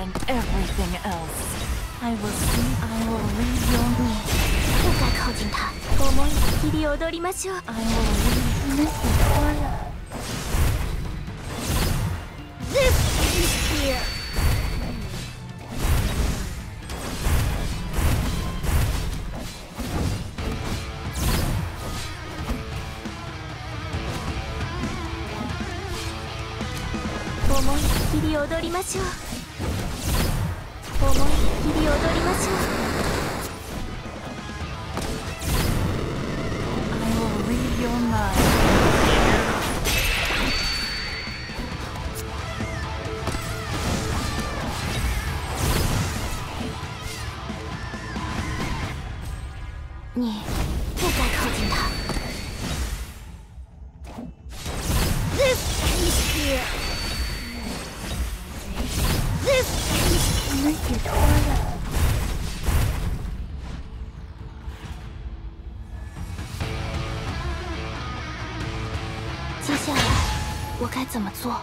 and everything else. I will see, I will read your mood. 不再靠近他，思いっきり踊りましょう。I will read 那你脱了。This is here. 思いっきり踊りましょう思いっきり踊りましょう I will read your mind. 你不该靠近他。This is here. 们解脱了。接下来我该怎么做？